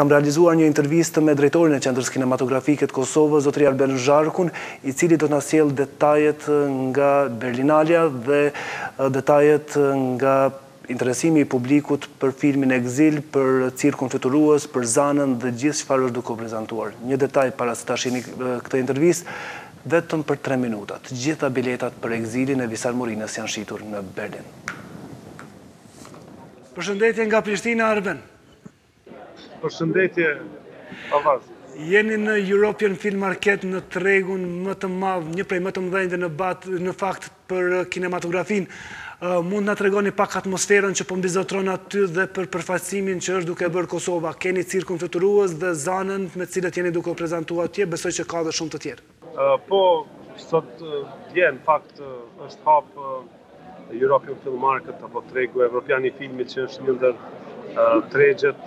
Kam realizuar një intervistë me drejtorin e Qendrës Kinematografike të Kosovës, zotëri Arben Zharkun, i cili do të na sjellë detajet nga Berlinalja dhe detajet nga interesimi i publikut për filmin Exil, për Cirkun Fluturues, për Zanën dhe gjithë çfarë është duke u prezantuar. Një detaj para se ta shihni këtë intervistë, vetëm për tre minuta, të gjitha biletat për Exilin e Visar Morinës janë shitur në Berlin. Përshëndetje nga Prishtina Arben. Përshëndetje Alaz. Jeni në European Film Market në tregun më të madh, një prej më të mëdhenjve në botë, në fakt për kinematografinë. Mund na tregoni pak atmosferën që po mbizotron aty dhe për përfaqësimin që është duke bërë Kosova. Keni cirkun fluturues dhe zanën me cilët jeni duke u prezantuar atje, besoj që ka dhe shumë të tjerë. Po, sot dje në fakt është hap European Film Market apo tregu evropian i filmit që është një ndër tregjet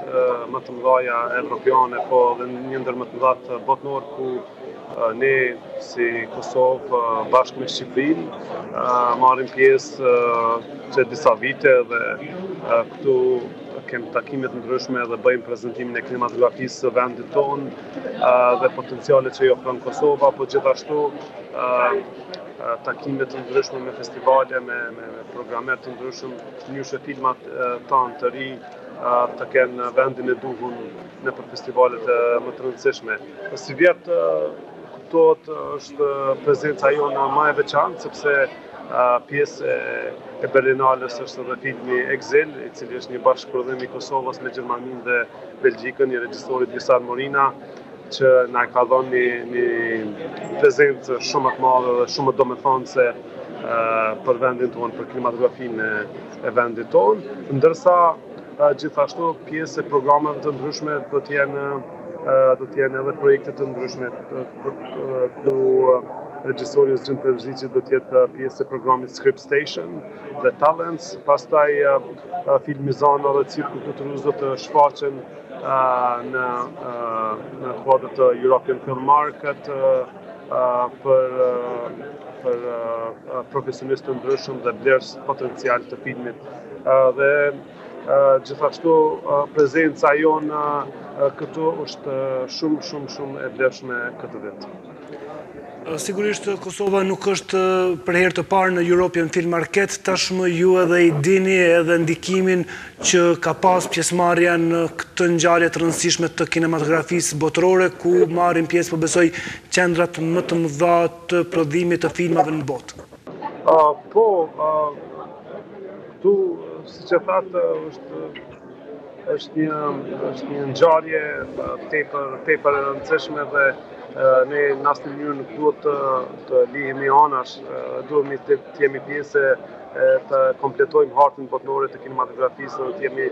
më të mëdha evropiane, po dhe një ndër më të mëdhat botnor ku ne si Kosovë bashkë me Shqipërinë marrim pjesë qe disa vite dhe këtu kem takime të ndryshme dhe bëjmë prezentimin e kinematografisë së vendit tonë dhe potencialet që i ofron Kosova, po gjithashtu takime të ndryshme me festivale, me, me, me programer të ndryshëm, në mënyrë që filmat tanë të ri ta kenë vendin e duhun nëpër festivalet më të rëndësishme. Sivjet, kuptohet është prezenca jonë ma e veçantë, sepse Pjesë e Berlinalës është edhe filmi Exil, i cili është një bashkëprodhim i Kosovës me Gjermaninë dhe Belgjikën, i regjisorit Visar Morina, që na e ka dhënë një, një prezencë shumë ma të madhe dhe shumë ma domethënëse për vendin tonë, për kinematografinë e vendit tonë, ndërsa gjithashtu pjesë e programeve të ndryshme do të jenë do të jenë edhe projekte të ndryshme ku regjisori Zgjim Terziqi do të jetë pjesë e programit Script Station dhe Talents, pastaj filmi Zana dhe Cirku Fluturues do të shfaqen në në kuadër të European Film Market për për profesionistë të ndryshëm dhe blerës potencial të filmit dhe Gjithashtu prezenca jonë këtu është shumë shumë shumë e vlefshme këtë vit. Sigurisht Kosova nuk është për herë të parë në European Film Market, tashmë ju edhe i dini edhe ndikimin që ka pas pjesëmarrja në këtë ngjarje të rëndësishme të kinematografisë botërore ku marrin pjesë po besoj qendrat më të mëdha të prodhimit të filmave në botë. Uh, po, uh, këtu, siç e thatë, është është një është një ngjarje tepër tepër e rëndësishme dhe uh, ne në asnjë mënyrë nuk duhet të të lihemi anash, uh, duhet të, të jemi pjesë e të kompletojmë hartën botnore të kinematografisë dhe të jemi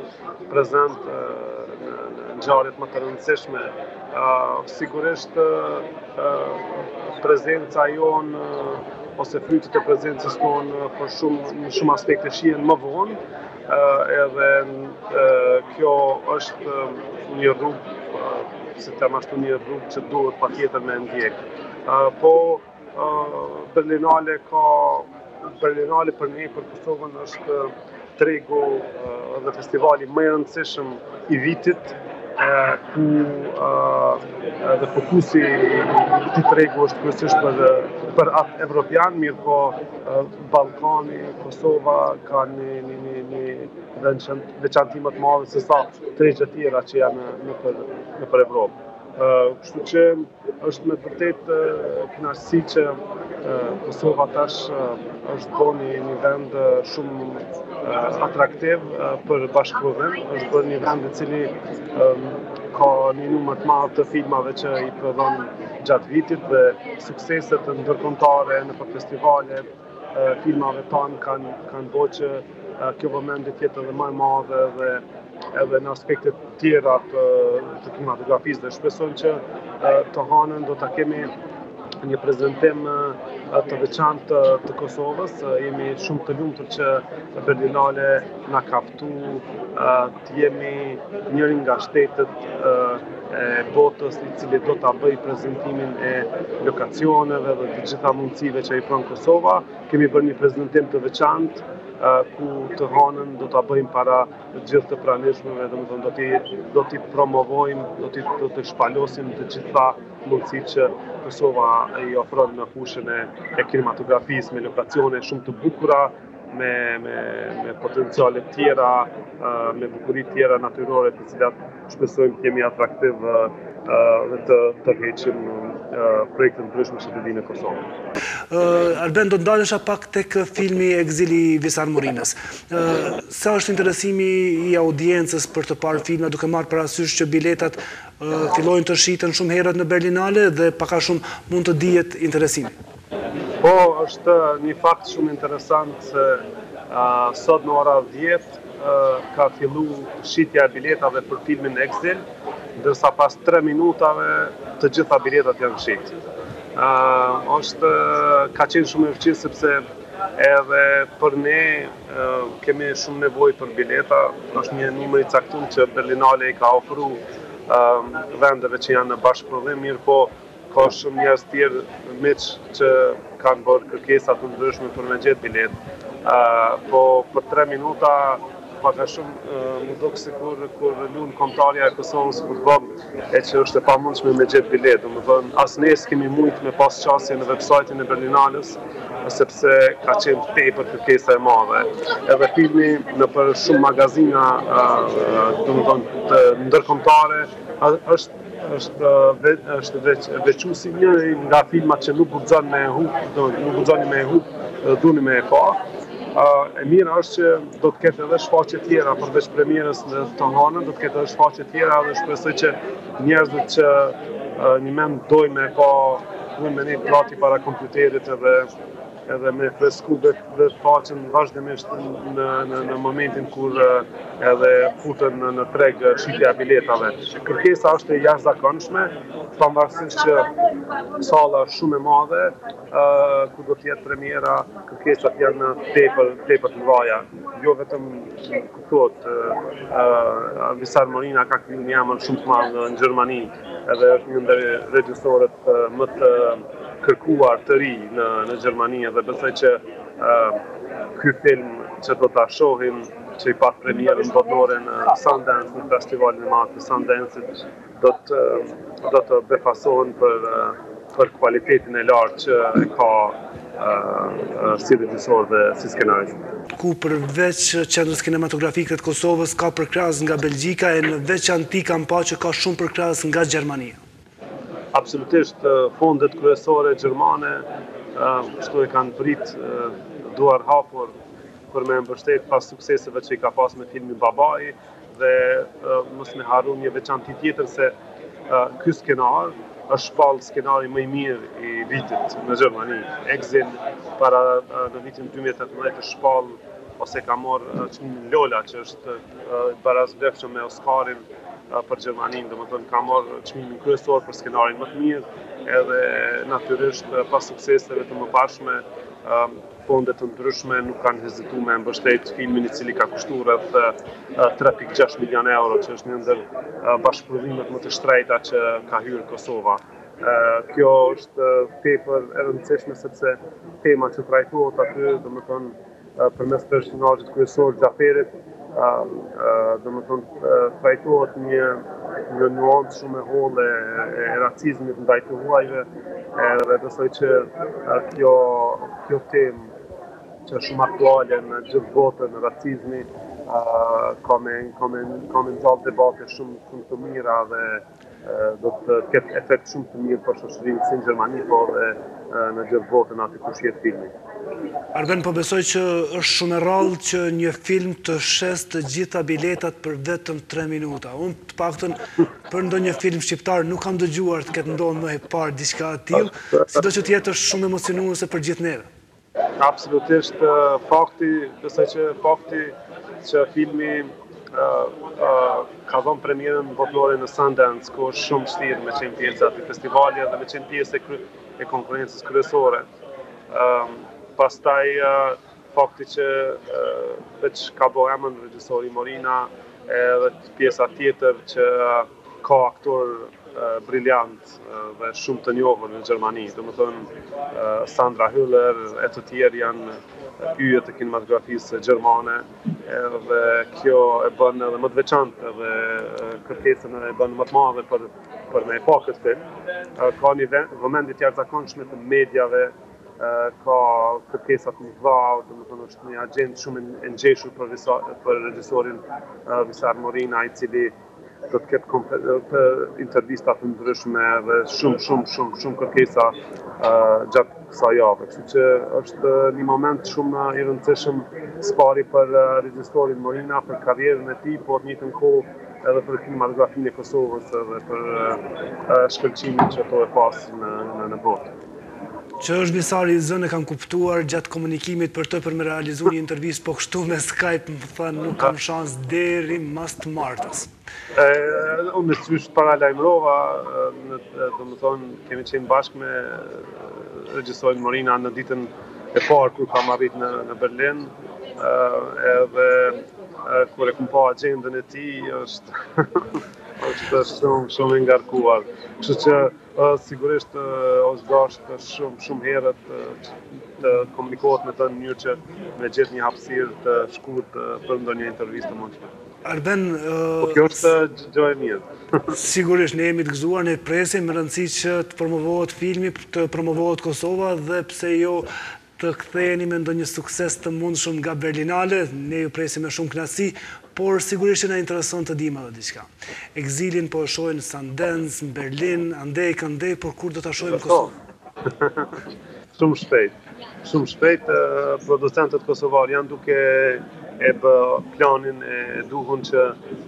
prezent në ngjarjet më të rëndësishme. Sigurisht prezenca jonë ose frytet e prezencës tonë për shumë në shumë aspekte shihen më vonë edhe kjo është një rrugë si t'them ashtu një rrugë që duhet patjetër me ndjek po Berlinale ka Berlinale për ne për Kosovën është tregu dhe festivali më i rëndësishëm i vitit ku edhe fokusi i këtij tregu është kryesisht për për atë evropian, mirëpo Ballkani, Kosova ka një një një një një veçanti më të madhe sesa tregjet tjera që janë nëpër nëpër Evropë. Kështu që Është me të vërtetë kënaqësi që Kosova tash është bërë një, një vend shumë atraktiv për bashkëprodhim, është bërë një vend i cili ka një numër të madh të filmave që i prodhon gjatë vitit dhe sukseset ndërkombëtare nëpër festivale filmave tanë kanë kanë bo që kjo vëmendje të jetë edhe ma e madhe dhe edhe në aspekte të tjera të, të kinematografisë dhe shpresojmë që të hanën do ta kemi një prezentim të veçantë të Kosovës. Jemi shumë të lumtur që Berlinale na ka Ftu të jemi njëri nga shtetet e botës i cili do ta bëjë prezentimin e lokacioneve dhe të gjitha mundësive që i ofron Kosova. Kemi bërë një prezentim të veçantë ku të hanën do ta bëjmë para gjithë të pranishmëve domethënë do t'i promovojmë, do të do të shpalosim të gjitha mundësitë që Kosova i ofron në fushën e kinematografisë me lokacione shumë të bukura, me me me potenciale të tjera, me bukuri të tjera natyrore të cilat shpresojmë të jemi atraktiv dhe të tërheqim projekte të ndryshme që të vinë në Kosovë. Uh, Arben, do të ndalesha pak tek filmi Exil i Visar Morinës. sa është interesimi i audiencës për të parë filma, duke marrë parasysh që biletat fillojnë të shiten shumë herët në Berlinale dhe pak a shumë mund të dihet interesimi? Po, është një fakt shumë interesant se sot në ora dhjetë ka fillu shitja e biletave për filmin Exile, ndërsa pas tre minutave të gjitha biletat janë shit. Është ka qenë shumë e vshtirë sepse edhe për ne kemi shumë nevojë për bileta, është një numër i caktum që Berlinale i ka ofru vendeve që janë në bashkëprodhim, mirëpo Ka shumë njerëz tjerë miq që kanë bërë kërkesa të ndryshme për me gjetë biletë. Po për tre minuta pak a shumë m'u dok sikur kur lun kombëtarja e Kosovës futboll e që është e pamundshme me gjetë biletë. Domethënë as ne s'kemi mujt me pas qasje në vebsajtin e Berlinales sepse ka qenë tepër kërkesa e madhe. Edhe filmi nëpër shumë magazina domethënë ndërkombëtare është është vetë është veç veçu si një nga filmat që nuk guxon me hup, do nuk guxoni me e hup, duhni me e pa. e mira është që do të ketë edhe shfaqje tjera përveç premierës në të hënën, do të ketë edhe shfaqje tjera dhe shpresoj që njerëzit që njëmend dojnë me pa, duhen me nejt gati para kompjuterit edhe edhe me fresku edhe faqen vazhdimisht në momentin kur edhe futen në treg shitja e biletave. Kërkesa është e jashtëzakonshme, pavarësisht që salla është shumë e madhe, ku do të jetë premiera, kërkesat janë tepër tepër të mdhaja. Jo vetëm Kot, Visar Morina ka kriju një emër shumë të madh në Gjermani edhe është një ndër regjisorët më të kërkuar të ri në në Gjermani dhe besoj që ky film që do ta shohin që i pat premierën botore në Sundance në festivalin e madh të Sundance-it do të do të befasohen për për kualitetin e lartë që e ka si regjisor dhe si skenarist. ku përveç Qendrës Kinematografike të Kosovës ka përkrahës nga Belgjika e në veçanti kam pa që ka shumë përkrahës nga Gjermania. Absolutisht, fondet kryesore gjermane kështu e kanë prit duarhapur për me e mbështet pas sukseseve që i ka pas me filmin Babai, Dhe mos me harru një veçanti tjetër se ky skenar është shpall skenari më i mirë i vitit në Gjermani. Exil para në vitin 2018 është shpall ose ka marrë çmimin Lola që është i barasvlefshëm me Oscarin për Gjermaninë, domethënë ka marrë çmimin kryesor për skenarin më të mirë, edhe natyrisht pas sukseseve të mëparshme, Fonde të ndryshme nuk kanë hezitu me mbështetë filmin i cili ka kushtu rreth 3.6 milionë euro, që është një ndër bashkëprodhimet më të shtrejta që ka hyrë Kosova. Kjo është tepër e rëndësishme sepse tema që trajtohet aty, domethënë përmes personazhit kryesor Xhaferit, Pra, domethënë, trajtohet një një nuancë shumë e hollë e racizmit ndaj të huajve, edhe besoj që kjo, kjo temë që është shumë aktuale në gjithë botën, racizmi, ka me, ka me, ka me nxitë debate shumë, shumë të mira dhe do të ketë efekt shumë të mirë për shoqërinë si në Gjermani, po edhe në gjithë botën aty ku shihet filmi. Arben po besoj që është shumë e rrallë që një film të shesë të gjitha biletat për vetëm tre minuta. Unë të paktën për ndonjë film shqiptar nuk kam dëgjuar të ketë ndodhur ndonjëherë më parë diçka të tillë, sido që të jetë është shumë emocionuese për gjithë neve. Absolutisht fakti, besoj që fakti që filmi ka dhanë premierën botërore në Sundance, ku është shumë vështirë me qenë pjesë e atij festivali dhe me qenë pjesë e, e konkurrencës kryesore. Um, pastaj uh, fakti që uh, veç ka bo emën regjisori Morina, edhe pjesa tjetër që Ka aktorë briljantë dhe shumë të njohur në Gjermani, domethënë Sandra Hüller e të tjerë janë yje të kinematografisë gjermane edhe kjo e bën edhe më të veçantë edhe kërkesën e bën më të madhe për për me pa këtë film. Ka një vëmendje të jashtëzakonshme të mediave, ka kërkesa të mëdha, domethënë është një agjendë shumë e ngjeshur për për regjisorin Visar Morina, i cili do të ketë intervista të ndryshme dhe shumë shumë shumë shumë kërkesa gjatë kësaj jave. Kështu që është një moment shumë i rëndësishëm së pari për regjisorin Morina për karrierën e tij, por njëjtën kohë edhe për kinematografinë e Kosovës dhe për shkëlqimin që po e pas në në botë. Që është Visari i zënë e kam kuptuar gjatë komunikimit për të për me realizu një intervistë po kështu me Skype më tha nuk kam shans deri mas të martës. Unë qysh të paralajmërova, domethënë kemi qenë bashkë me regjisorin Morina në ditën e parë kur kam arrit në në Berlin, edhe kur e kam pa agjendën e tij është është shumë shumë e ngarkuar. Kështu që Sigurisht është dashtë shumë shumë herët të komunikohet me të në mënyrë që me gjetë një hapësirë të shkurtë për ndonjë intervistë të mundshme. Arben, Po kjo është gjë e mirë. sigurisht ne jemi të gëzuar, ne presim, me rëndësi që të promovohet filmi, të promovohet Kosova dhe pse jo të ktheheni me ndonjë sukses të mundshëm nga Berlinale, ne ju presim me shumë kënaqësi, por sigurisht që na intereson të dimë edhe diçka. Ekzilin po e shohim në Sundance, në Berlin, andej e këndej, por kur do ta shohim në Kosovë? Shumë shpejt, shumë shpejt, producentët kosovarë janë duke e bë planin e duhur që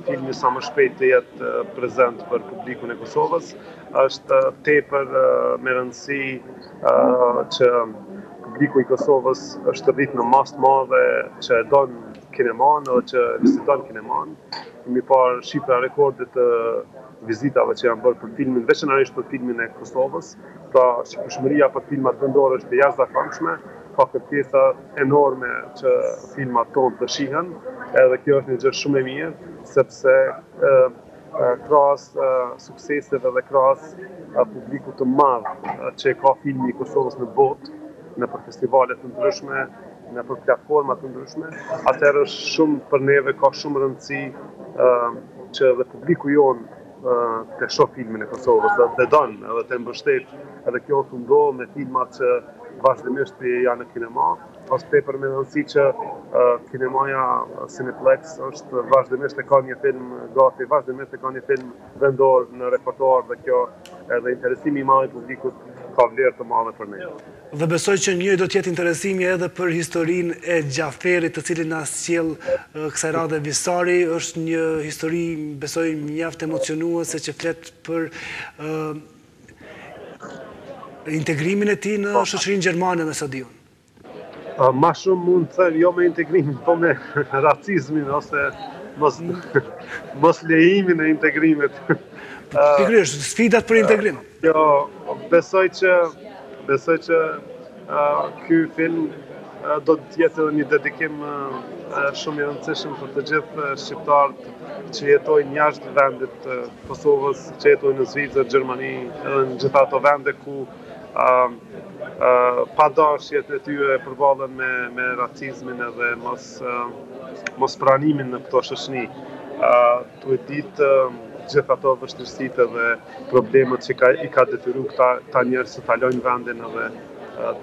filmi sa më shpejt të jetë prezent për publikun e Kosovës. Është tepër me rëndësi që publiku i Kosovës është rrit në masë të madhe që e don kinemanë edhe që e viziton kinemanë. Kemi parë shifra rekorde të vizitave që janë bërë për filmin, veçanërisht për filmin e Kosovës. Pra, shikueshmëria për filmat vendorë është e jashtëzakonshme, ka kërkesa enorme që filmat tonë të shihen, edhe kjo është një gjë shumë e mirë, sepse Krahas sukseseve dhe krahas publikut të madh që e ka filmi i Kosovës në botë, nëpër festivale të ndryshme, nëpër platforma të ndryshme, atëherë është shumë për neve ka shumë rëndësi që dhe publiku jonë ta shoh filmin e Kosovës dhe ta don edhe ta mbështet edhe kjo është tu ndodh me filmat që vazhdimisht janë në kinema Është tepër me rëndësi që kinemaja Cineplex është vazhdimisht e ka një film gati, vazhdimisht e ka një film vendor në repertuar dhe kjo, edhe interesimi i madh i publikut ka vlerë të madhe për ne. Dhe besoj që njëjtë do të jetë interesimi edhe për historinë e Xhaferit, të cilin na sjell kësaj radhe Visari. Është një histori besoj mjaft emocionuese që flet për Integrimin e tij në, po, shoqërinë gjermane me sa di unë. Ma shumë mund të them, jo me integrimin, po me racizmin, ose mos, mos lejimin e integrimit. Pikërisht, sfidat për integrim. Jo, besoj që, besoj që Ky film do të jetë edhe një dedikim shumë i rëndësishëm për të gjithë shqiptarët që jetojnë jashtë vendit të Kosovës, që jetojnë në Zvicër, Gjermani, edhe në gjitha ato vende ku pa dashjen e tyre përballen me me racizmin edhe mos mos pranimin në këto shoqni. Tu e ditë gjithë ato vështirësitë dhe problemet që ka, i ka detyru këta, këta njerëz që ta lanë vendin dhe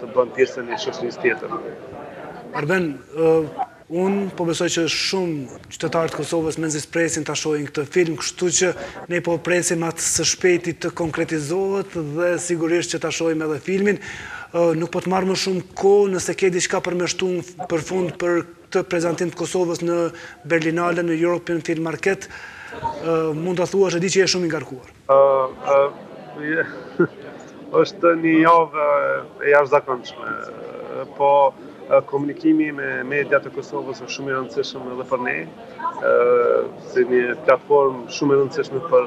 të bëhen pjesë e shoqërisë tjetër. Arben, uh, unë po besoj që shumë qytetarë të Kosovës mezi presin ta shohin këtë film, kështu që ne po presim atë së shpejti të konkretizohet dhe sigurisht që ta shohim edhe filmin. Uh, nuk po të marr më shumë kohë nëse ke diçka për me shtu për fund për këtë prezantim të Kosovës në Berlinale, në European Film Market, mund të thuash e di që je shumë i ngarkuar. Është një javë e jashtëzakonshme, po komunikimi me media të Kosovës është shumë i rëndësishëm edhe për ne, si një platformë shumë e rëndësishme për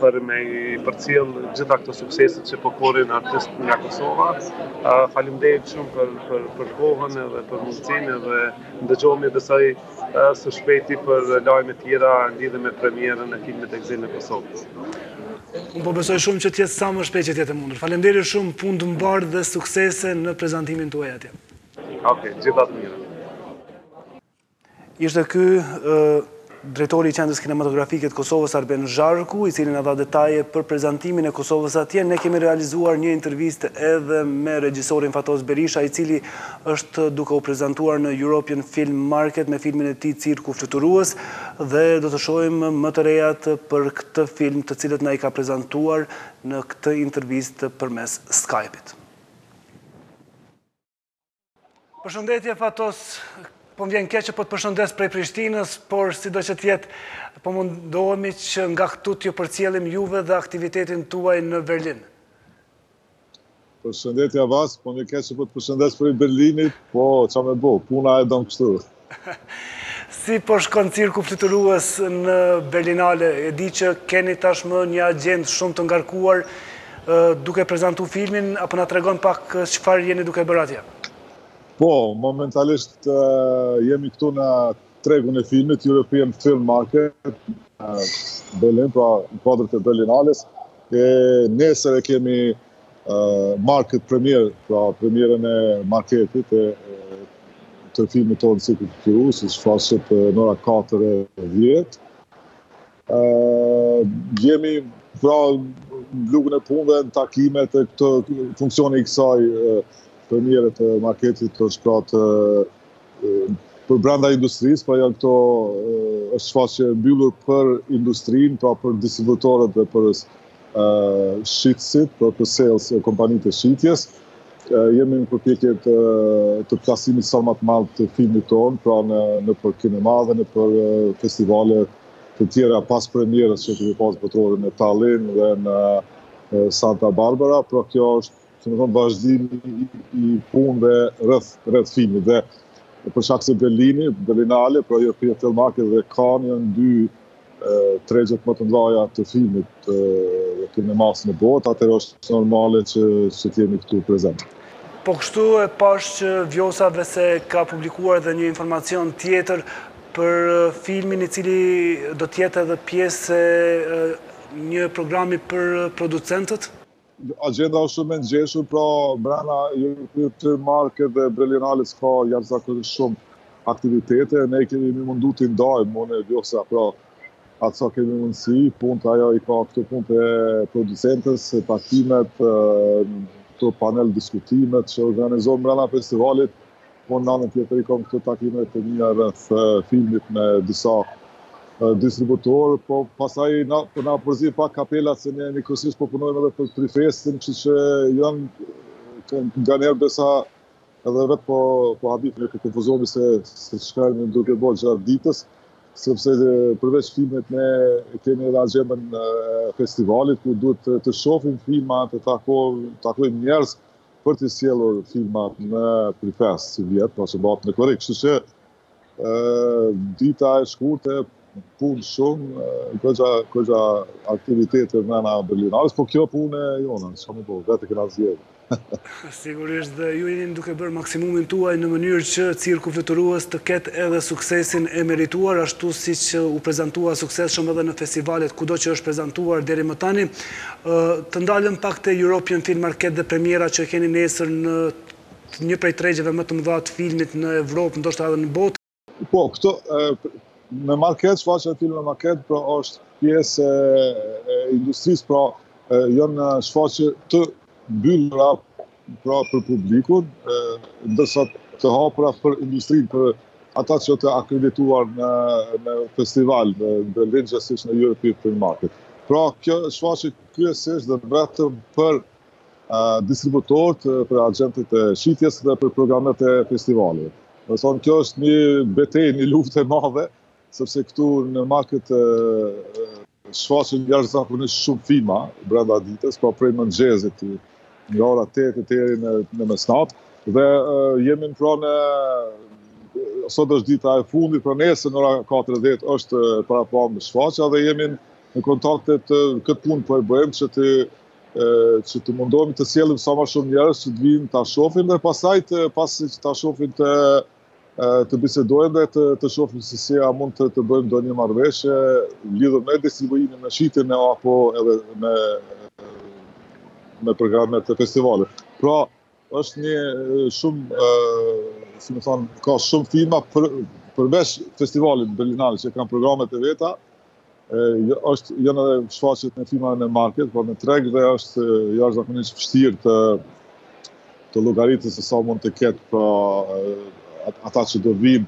për me i përcjell gjitha këto suksese që po korrin artistët nga Kosova. Uh, Faleminderit shumë për për për kohën edhe për mundësinë edhe ndëgjohemi besoj uh, së shpejti për lajme të tjera lidhur me premierën e filmit Exil në Kosovë. Unë po besoj shumë që të jetë sa më shpejt që të jetë mundur. Faleminderit shumë, punë të mbarë dhe suksese në prezantimin tuaj atje. Okej, okay, gjitha të mirat. Ishte ky drejtori i Qendrës Kinematografike të Kosovës, Arben Zharku, i cili na dha detaje për prezantimin e Kosovës atje. Ne kemi realizuar një intervistë edhe me regjisorin Fatos Berisha, i cili është duke u prezantuar në European Film Market me filmin e tij Cirku Fluturues dhe do të shohim më të rejat për këtë film, të cilat na i ka prezantuar në këtë intervistë përmes Skype-it. Përshëndetje Fatos, po më vjen keq që po të përshëndes prej Prishtinës, por sido që të jetë, po mundohemi që nga këtu t'ju përcjellim juve dhe aktivitetin tuaj në Berlin. Përshëndetje, a s', po më vjen keq që po të përshëndes prej Berlinit, po ça me bo, puna e don kështu. Si po shkon cirku fluturues në Berlinale? E di që keni tashmë një agjendë shumë të ngarkuar duke prezantuar filmin, a po na tregon pak çfarë jeni duke bërë atje? Po, momentalisht jemi këtu në tregun e filmit European Film Market në Berlin, pra në kuadër të Berlinales. E nesër e kemi Market Premier, pra premierën e marketit e të filmit tonë Cirku Fluturues, shfaqet në ora 4 e 10. Jemi, pra, në vlugun e punve, në takimet e këtë funksioni i kësaj premiere të marketit është pra për brenda industrisë, pra janë këto është shfaqje e mbyllur për industrinë, pra për distributorët dhe për shitësit, pra për sales e kompanitë e shitjes. Jemi në përpjekje të, të plasimit sa më të madh të filmit tonë, pra në, nëpër kinema dhe nëpër festivale të tjera pas premierës që kemi pas botërore në Tallinn dhe në Santa Barbara, pra kjo është domethënë vazhdim i punëve rreth, rreth filmit dhe për shak se Berlini, Berlinale, pra European Film Market dhe Kani janë dy tregjet më të mëdha të filmit dhe të në masë në botë, atëherë është normale që, që të jemi këtu prezent. Po kështu e pashë që Vjosa veçse ka publikuar dhe një informacion tjetër për filmin i cili do të jetë edhe pjesë e një programi për producentët? Agjenda është shumë e ngjeshur, pra brenda EFM market dhe Berlinales ka jashtëzakonisht shumë aktivitete. Ne jemi munduar t'i ndajmë, unë e Vjosa, pra aq sa kemi mundësi, punët, ajo i ka këto punët e producentes, takimet, këto panel diskutimet që organizohen brenda festivalit, Unë në anën tjetër i kam këto takime të mia rreth filmit me disa distributorë, po pastaj na, po na përzihen pak kapelat se ne njëkohësisht po punojmë edhe për PriFestin, kështu që janë nganjëherë besa edhe vetë po, po habitemi, konfuzohemi se, se çka jemi duke bo gjatë ditës, sepse përveç filmit ne kemi edhe agjendën e festivalit, ku duhet të, të shofim filma, të takojmë, takojmë njerëz, për t'i sjellur filmat në PriFest sivjet, pra që bëhet në korrik. Kështu që dita e shkurte punë shumë, goxha, goxha aktivitete në Berlinale, po kjo punë e jona, që kam i po, vetë kena zgjedh. Sigurisht dhe ju jeni duke bërë maksimumin tuaj në mënyrë që cirku fluturues të ketë edhe suksesin e merituar, ashtu siç u prezentua suksesshëm edhe në festivalet kudo që është prezentuar deri më tani. Të ndalem pak te European Film Market dhe premiera që e keni nesër në një prej tregjeve më të mëdha të filmit në Evropë, ndoshta edhe në botë. Po, këtu në market, shfaqja e filmit në market, pra është pjesë e industrisë, pra janë shfaqje të mbyllura Pra për publikun, ndërsa të hapura për industrinë, për ata që janë të akredituar në, në festival, në Berlin, gjegjësisht në European Film Market. Pra kjo shfaqje kryesisht është vetëm për uh, distributorët, për agjentët e shitjes dhe për programet e festivaleve. Domethënë, kjo është një betejë, një luftë e madhe, sepse këtu në market Shfaqen jashtëzakonisht shumë filma brenda ditës, pra prej mëngjezit nga ora 8 deri në në mesnatë dhe jemi në, pra sot është dita e fundit, pra nesër në ora 14 është paraparë shfaqja dhe jemi në kontaktet këtë punë po e bëjmë që të që të mundohemi të sjellim sa më shumë njerëz që të vinë ta shohin dhe pastaj të pasi ta shohin të të bisedojmë dhe të, të shofim se si a mund të, të bëjmë ndonjë marrëveshje lidhur me distribuimin, me shitjen apo edhe me, me programet e festivalit. Pra, është një shumë, si me thënë, ka shumë filma për, përveç festivalit Berlinale që kanë programet e veta, janë edhe shfaqjet e filmave në market, por në treg dhe është jo është zakonisht vështirë të të llogaritësh se sa mund të ketë pra ata që do vijnë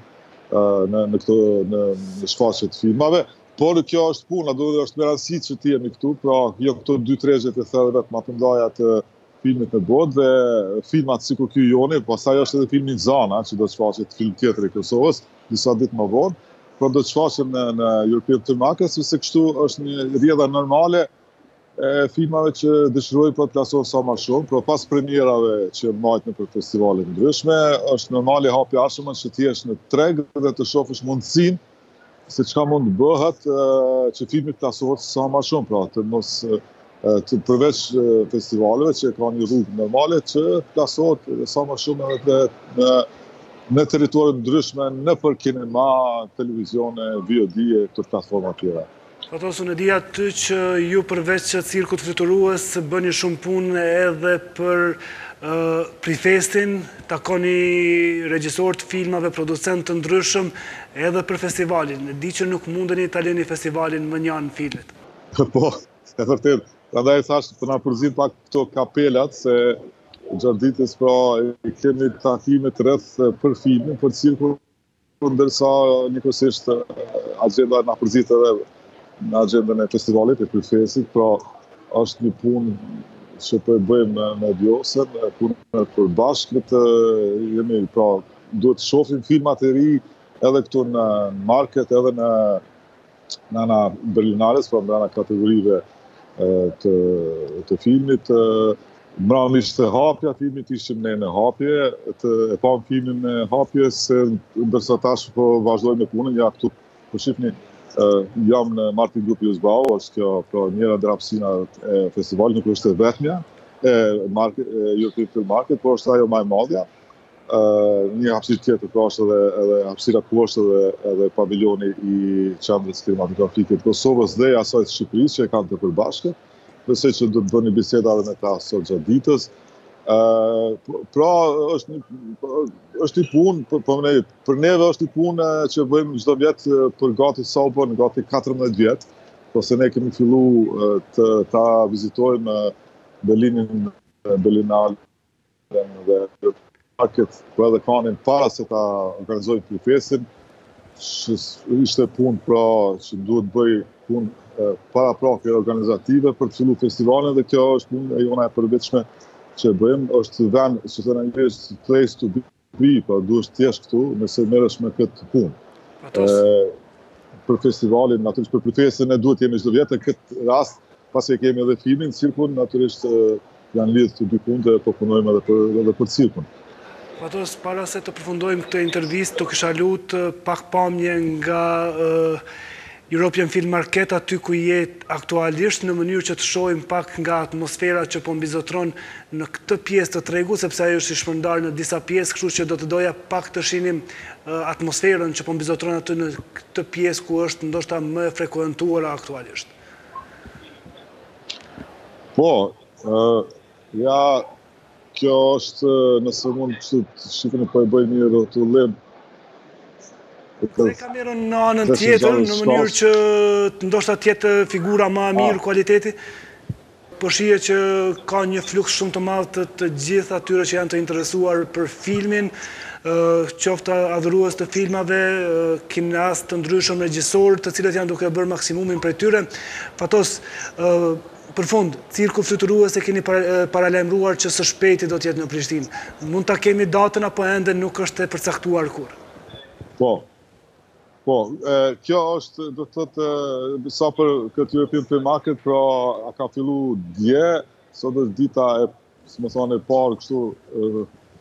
në në këto në, në shfaqje të filmave. Por kjo është puna, do të është me rëndësi që të jemi këtu, pra jo këto dy tregjet e tjera më të mëdhaja të filmit në botë dhe filmat sikur ky joni, pastaj është edhe filmi Zana, që do të shfaqet film tjetër i Kosovës, disa ditë më vonë, por do të shfaqet në, në European Film Market, sepse kështu është një rrjedhë normale e filmave që dëshirojnë për po të plasohen sa ma shumë, pra pas premjerave që janë mbajtë nëpër festivale të ndryshme, është normale hapi i ardhshëm që të jesh në treg dhe të shofësh mundësinë se çka mund të bëhet që filmi të plasohet sa ma shumë, pra të mos të përveç festivaleve që ka një rrugë normale që plasohet sa ma shumë edhe në në territore të ndryshme, nëpër kinema, televizione, VOD e këto platforma tjera. Fatos unë e di që ju përveç cirkut fluturues bëni shumë punë edhe për Prifestin, takoni regjisorë të filmave, producentë të ndryshëm edhe për festivalin. E di që nuk mundeni ta lëni festivalin mënjanë, filmet. Po, e vërtetë. Prandaj thashë po na përzihen pak këto kapelat se gjatë ditës pra kemi takimet rreth për filmin, për cirkun Por ndërsa njëkohësisht agjenda na përzihet edhe në agjendën e festivalit, e Prifestit, pra është një punë që po e bëjmë me Vjosën, punë e përbashkët, jemi, pra duhet të shofim filmat e rinj edhe këtu në market, edhe në në anë të Berlinales, pra në anë të kategorive të, të filmit. Mbrëmë ishte hapja e filmit, ishim ne në hapje, të, e pamë filmin në hapje, se ndërsa tash po vazhdojmë me punën, ja këtu, po shifni, jam në Martin Gropius Bau, është kjo pra, njëra nga hapsirat e festivalit, nuk është e vetëmja, e, market, e European Film Market, por është ajo ma e madhja, një hapësirë tjetër pra është edhe edhe hapësira ku është edhe edhe paviljoni i qendrës kinematografike të Kosovës dhe asaj të Shqipërisë që e kanë të përbashkët. Besoj që do të bëni biseda edhe me ta sot gjatë ditës. ë po, pra është një po, është një punë për po, ne për neve është një punë që e bëjmë çdo vit për gati sa u bënë gati 14 vjet. Pra se ne kemi fillu të ta vizitojmë Berlinin Berlinal dhe paket po edhe kanë para se ta organizojnë PriFestin që ishte punë pra që duhet të bëj punë paraprake organizative për të fillu festivalin dhe kjo është punë e jona e përvitshme që bëjmë është vend që të them është place to be Be, pra duhesh të jesh këtu nëse merresh me këtë punë. Fatos. Për festivalin, natyrisht për PriFestin e duhet të jemi çdo vit në këtë rast, pasi e kemi edhe filmin, cirkun, natyrisht janë lidhë të dy punët dhe po punojmë edhe për, edhe për cirkun. Fatos, para se të përfundojmë këtë intervistë, të kisha lutë pak pamje nga European Film Market aty ku je aktualisht në mënyrë që të shohim pak nga atmosfera që po mbizotëron në këtë pjesë të tregut sepse ai është i shpërndarë në disa pjesë kështu që do të doja pak të shihnim atmosferën që po mbizotëron aty në këtë pjesë ku është ndoshta më e frekuentuara aktualisht. Po, ja Kjo është, nëse mund të shikoni po e bëj një rrotullim. Dhe kamerën në anën tjetër, në mënyrë që ndoshta të jetë figura ma e mirë kualiteti, po shihet që ka një fluks shumë të madh të të gjithë atyre që janë të interesuar për filmin, qoftë adhurues të filmave, kineastë të ndryshëm, regjisorë, të cilët janë duke bërë maksimumin prej tyre. Fatos, Për fund, cirku fluturues e keni paralajmëruar që së shpejti do të jetë në Prishtinë. Mund ta kemi datën apo ende nuk është e përcaktuar kur? Po. Po, kjo është, do të thotë, sa për këtë European Film Market, pra ka fillu dje, sot është dita e, si më thonë, e parë kështu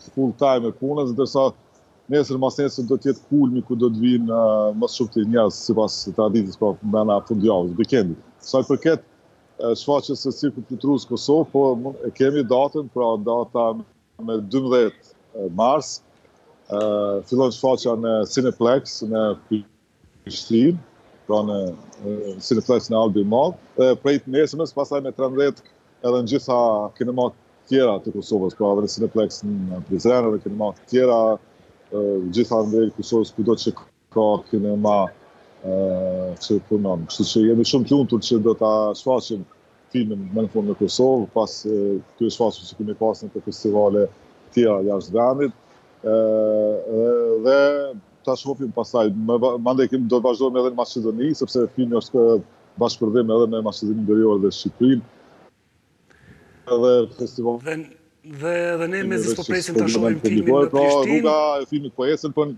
full time e punës, ndërsa Nesër, masnesër do të jetë kulmi ku do të vijnë më së shumti njerëz sipas traditës pra brenda fundjavës, vikendit. Sa i përket shfaqjes së Cirkut Fluturues në Kosovë, po e kemi datën, pra data me 12 mars, fillon shfaqja në Cineplexx, në Prishtinë, pra në Cineplexx në Albi Mall, dhe prej të nesërmës, pastaj me 13 edhe në gjitha kinematë tjera të Kosovës, pra edhe në Cineplexx në Prizren, edhe kinema tjera, gjithandej Kosovës, kudo që ka kinema që punon. Kështu që jemi shumë të lumtur që do ta shfaqim filmin më në fund në Kosovë, pas këtyre shfaqjeve që kemi pas në festivale të tjera jashtë vendit. ë dhe ta shofim pastaj. Mandej kemi do të vazhdojmë edhe në Maqedoni, sepse filmi është bashkëprodhim edhe me Maqedoninë Veriore dhe Shqipërinë. Edhe festival dhe dhe dhe ne mezi po presim ta shohim filmin në pra, Prishtinë. Pra, rruga e filmit po ecën, po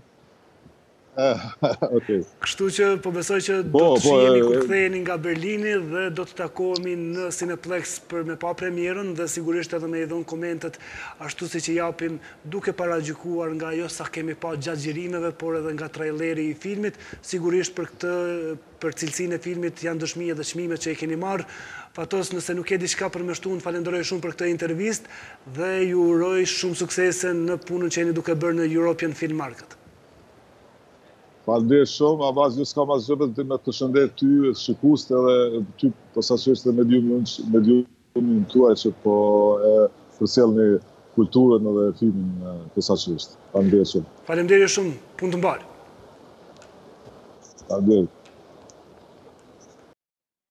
Okej. Kështu që po besoj që do të shihemi kur ktheheni nga Berlini dhe do të takohemi në Cineplex për me pa premierën dhe sigurisht edhe me i dhënë komentet ashtu siç i japim duke paragjykuar nga ajo sa kemi pa gjatë xhirimeve, por edhe nga traileri i filmit. Sigurisht për këtë për cilësinë e filmit janë dëshmi edhe çmimet që i keni marrë. Fatos, nëse nuk ke diçka për me shtu, unë të falenderoj shumë për këtë intervistë dhe ju uroj shumë suksese në punën që jeni duke bërë në European Film Market. Faleminderit shumë, s'kam asgjë vetëm me të përshëndet ty, shikuesit edhe ty posaçërisht edhe mediumin mediumin tuaj që po e përcjellni kulturën edhe filmin posaçërisht. Faleminderit shumë. Faleminderit shumë, punë të mbarë. Faleminderit.